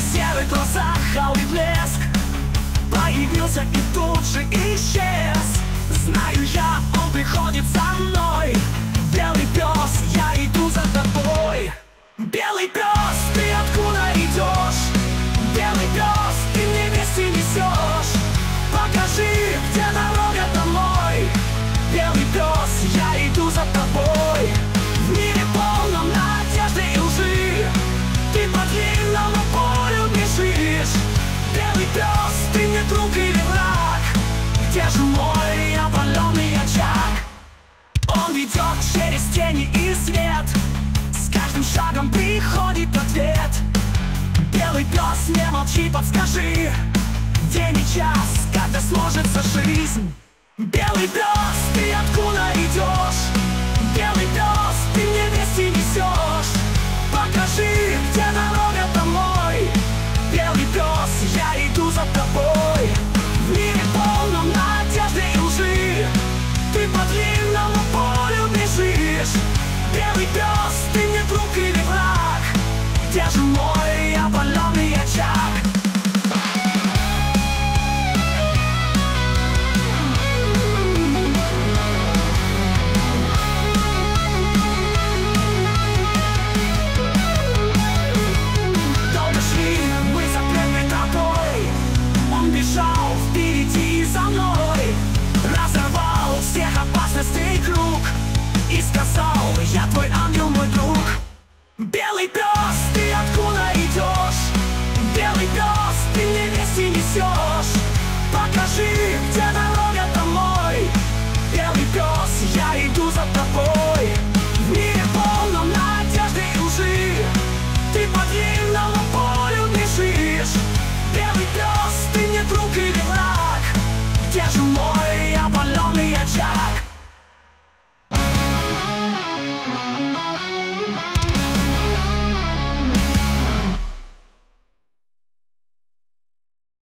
серых глазах алый блеск. Появился и тут же исчез. Мой опаленный очаг? Он ведет через тени и свет. С каждым шагом приходит ответ. Белый пес не молчи, подскажи. День и час, когда сложится жизнь. Белый пес tomorrow